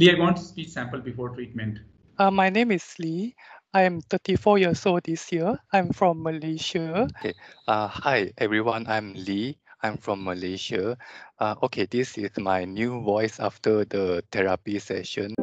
Lee, I want speech sample before treatment. Uh, my name is Lee. I am 34 years old this year. I'm from Malaysia. Okay. Uh, hi, everyone. I'm Lee. I'm from Malaysia. Uh, okay, this is my new voice after the therapy session.